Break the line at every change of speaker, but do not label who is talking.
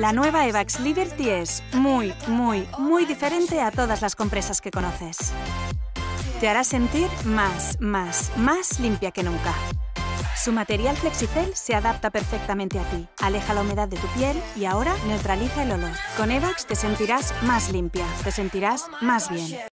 La nueva Evax Liberty es muy, muy, muy diferente a todas las compresas que conoces. Te hará sentir más, más, más limpia que nunca. Su material Flexicel se adapta perfectamente a ti, aleja la humedad de tu piel y ahora neutraliza el olor. Con Evax te sentirás más limpia, te sentirás más bien.